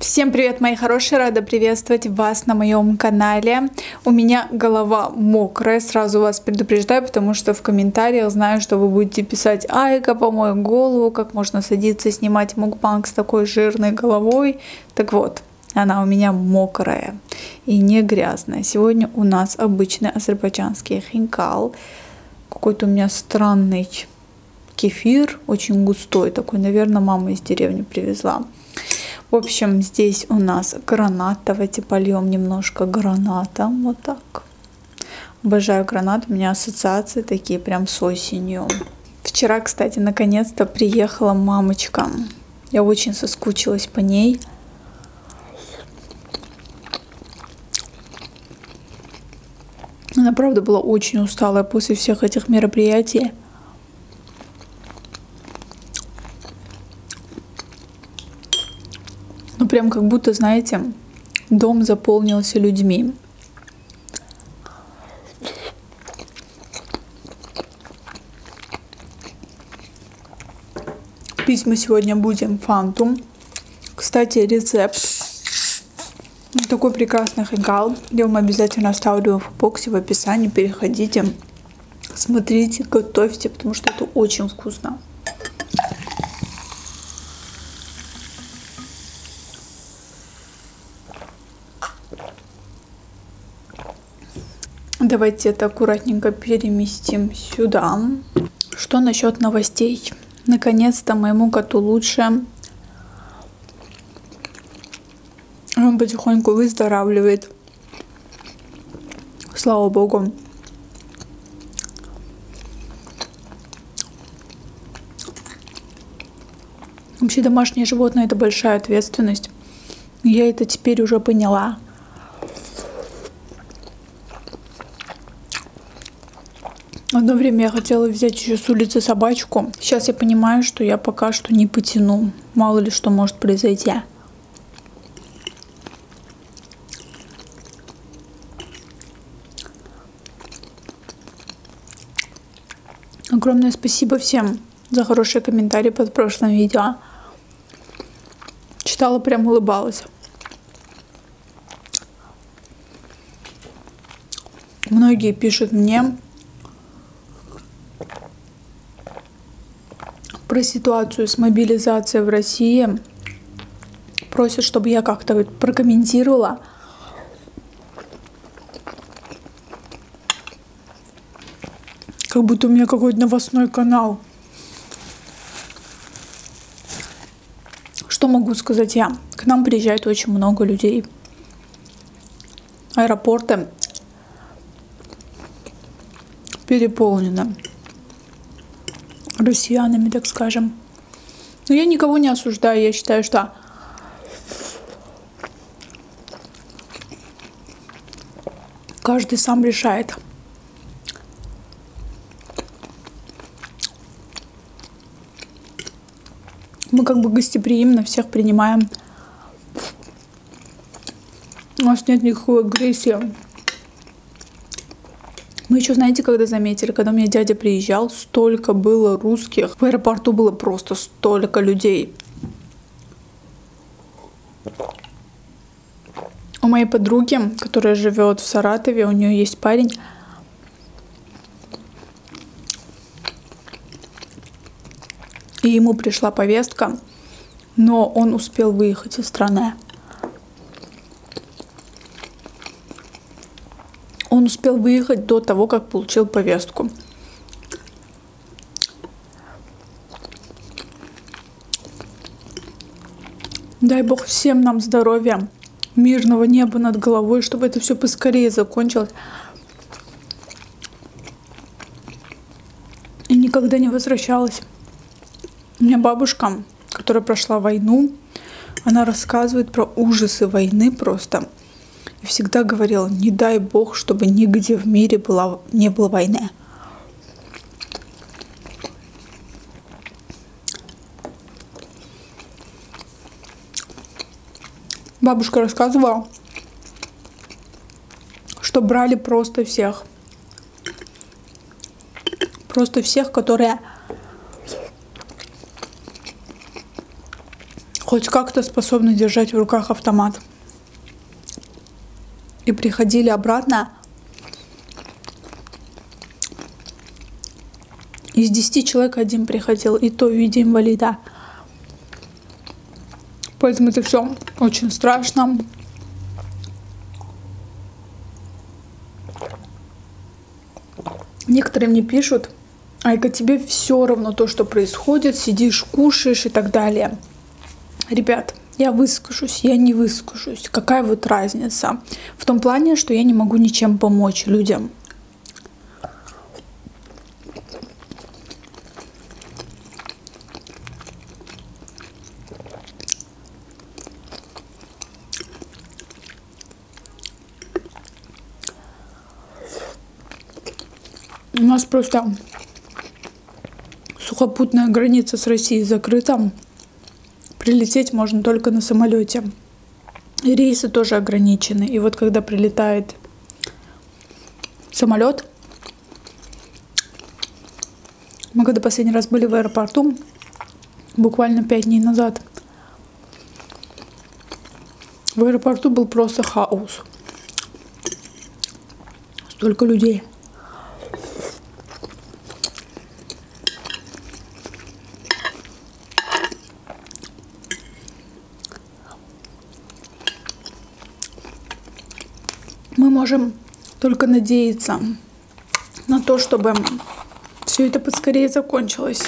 Всем привет, мои хорошие! Рада приветствовать вас на моем канале. У меня голова мокрая, сразу вас предупреждаю, потому что в комментариях знаю, что вы будете писать «Айка, помой голову, как можно садиться снимать мукбанг с такой жирной головой?» Так вот, она у меня мокрая и не грязная. Сегодня у нас обычный азербайджанский хинкал. Какой-то у меня странный кефир, очень густой такой, наверное, мама из деревни привезла. В общем, здесь у нас гранат. Давайте польем немножко граната. Вот так. Обожаю гранат. У меня ассоциации такие прям с осенью. Вчера, кстати, наконец-то приехала мамочка. Я очень соскучилась по ней. Она, правда, была очень усталая после всех этих мероприятий. Прям как будто, знаете, дом заполнился людьми. Письма сегодня будем фантум. Кстати, рецепт такой прекрасный хингал. Я вам обязательно оставлю в боксе в описании. Переходите, смотрите, готовьте, потому что это очень вкусно. Давайте это аккуратненько переместим сюда. Что насчет новостей? Наконец-то моему коту лучше. Он потихоньку выздоравливает. Слава богу. Вообще домашнее животное это большая ответственность. Я это теперь уже поняла. Одно время я хотела взять еще с улицы собачку. Сейчас я понимаю, что я пока что не потяну. Мало ли что может произойти. Огромное спасибо всем за хорошие комментарии под прошлым видео. Читала, прям улыбалась. Многие пишут мне, про ситуацию с мобилизацией в России. Просят, чтобы я как-то прокомментировала. Как будто у меня какой-то новостной канал. Что могу сказать я? К нам приезжает очень много людей. Аэропорты переполнены россиянами, так скажем. Но я никого не осуждаю, я считаю, что каждый сам решает. Мы как бы гостеприимно всех принимаем. У нас нет никакой агрессии. Мы еще, знаете, когда заметили, когда у меня дядя приезжал, столько было русских. В аэропорту было просто столько людей. У моей подруги, которая живет в Саратове, у нее есть парень. И ему пришла повестка, но он успел выехать из страны. Он успел выехать до того, как получил повестку. Дай Бог всем нам здоровья, мирного неба над головой, чтобы это все поскорее закончилось. И никогда не возвращалась. У меня бабушка, которая прошла войну, она рассказывает про ужасы войны просто и всегда говорила, не дай бог, чтобы нигде в мире была, не было войны. Бабушка рассказывала, что брали просто всех. Просто всех, которые хоть как-то способны держать в руках автомат. И приходили обратно. Из 10 человек один приходил, и то в виде инвалида. Поэтому это все очень страшно. Некоторые мне пишут, Айка, тебе все равно то, что происходит, сидишь, кушаешь и так далее. Ребят, я выскажусь, я не выскажусь. Какая вот разница? В том плане, что я не могу ничем помочь людям. У нас просто сухопутная граница с Россией закрыта. Прилететь можно только на самолете. И рейсы тоже ограничены. И вот когда прилетает самолет, мы когда последний раз были в аэропорту, буквально пять дней назад, в аэропорту был просто хаос. Столько людей. Можем только надеяться на то, чтобы все это поскорее закончилось.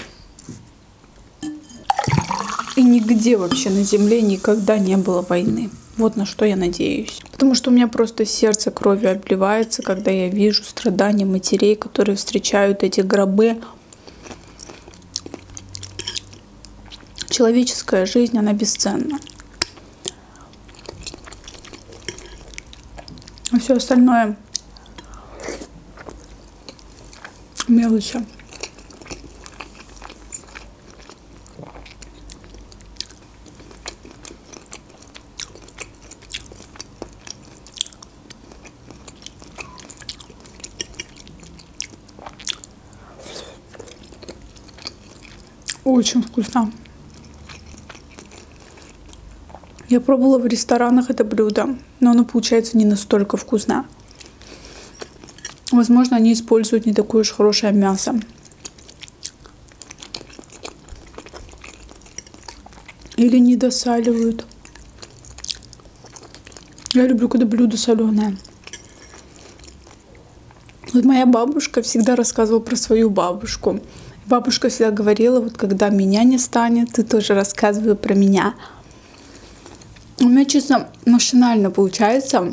И нигде вообще на Земле никогда не было войны. Вот на что я надеюсь. Потому что у меня просто сердце кровью обливается, когда я вижу страдания матерей, которые встречают эти гробы. Человеческая жизнь, она бесценна. Все остальное мелочи. Очень вкусно. Я пробовала в ресторанах это блюдо, но оно получается не настолько вкусно. Возможно, они используют не такое уж хорошее мясо. Или не досаливают. Я люблю, когда блюдо соленое. Вот моя бабушка всегда рассказывала про свою бабушку. Бабушка всегда говорила, вот когда меня не станет, ты тоже рассказывай про меня. Меня чисто машинально получается.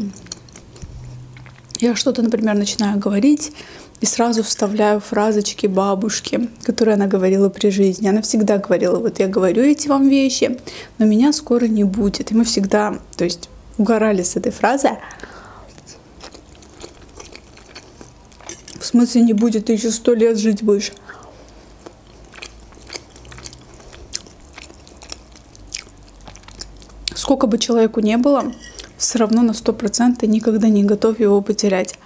Я что-то, например, начинаю говорить и сразу вставляю фразочки бабушки, которые она говорила при жизни. Она всегда говорила, вот я говорю эти вам вещи, но меня скоро не будет. И мы всегда, то есть, угорали с этой фразы. В смысле не будет, ты еще сто лет жить будешь. Сколько бы человеку не было, все равно на сто процентов никогда не готов его потерять.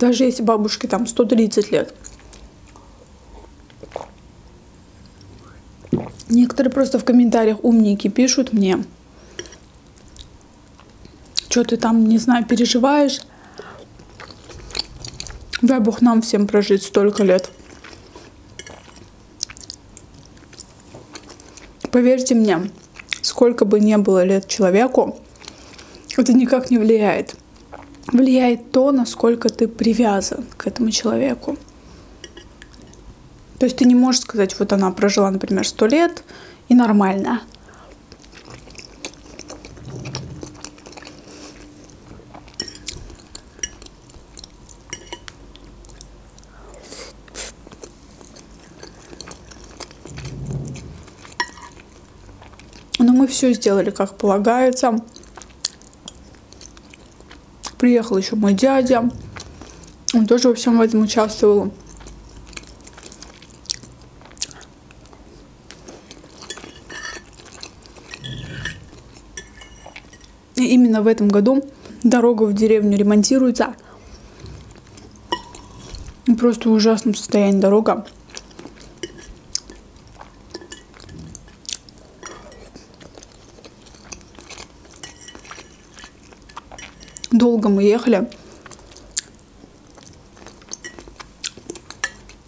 Даже если бабушке там 130 лет. Некоторые просто в комментариях умники пишут мне, что ты там, не знаю, переживаешь. Дай Бог нам всем прожить столько лет. Поверьте мне, сколько бы ни было лет человеку, это никак не влияет. Влияет то, насколько ты привязан к этому человеку. То есть ты не можешь сказать, вот она прожила, например, сто лет и нормально. Но мы все сделали как полагается. Приехал еще мой дядя. Он тоже во всем этом участвовал. И именно в этом году дорога в деревню ремонтируется. Просто в ужасном состоянии дорога. Долго мы ехали.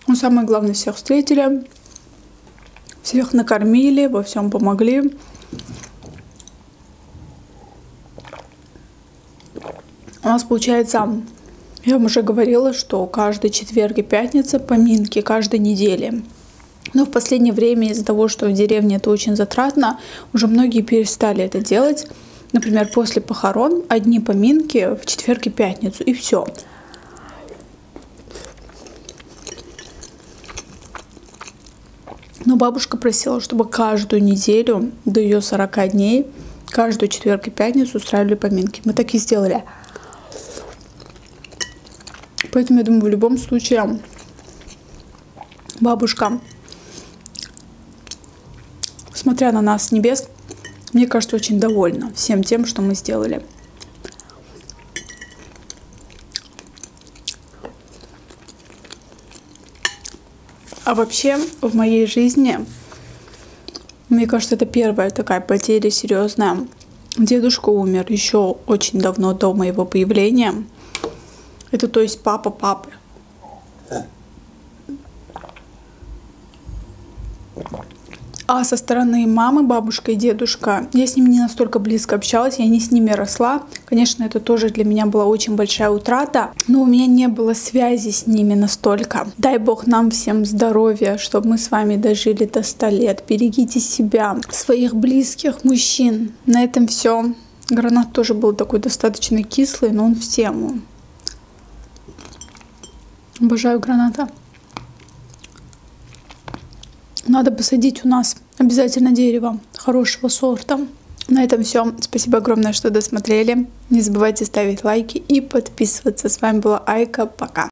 Но самое главное, всех встретили, всех накормили, во всем помогли. У нас получается, я вам уже говорила, что каждый четверг и пятница поминки каждой недели. Но в последнее время из-за того, что в деревне это очень затратно, уже многие перестали это делать. Например, после похорон одни поминки в четверг и пятницу, и все. Но бабушка просила, чтобы каждую неделю до ее 40 дней, каждую четверг и пятницу устраивали поминки. Мы так и сделали. Поэтому я думаю, в любом случае бабушка, смотря на нас с небес, мне кажется, очень довольна всем тем, что мы сделали. А вообще в моей жизни, мне кажется, это первая такая потеря серьезная. Дедушка умер еще очень давно до моего появления. Это то есть папа папы. А со стороны мамы, бабушка и дедушка, я с ними не настолько близко общалась, я не с ними росла. Конечно, это тоже для меня была очень большая утрата, но у меня не было связи с ними настолько. Дай бог нам всем здоровья, чтобы мы с вами дожили до 100 лет. Берегите себя, своих близких, мужчин. На этом все. Гранат тоже был такой достаточно кислый, но он в. Обожаю граната. Надо посадить у нас обязательно дерево хорошего сорта. На этом все. Спасибо огромное, что досмотрели. Не забывайте ставить лайки и подписываться. С вами была Айка. Пока.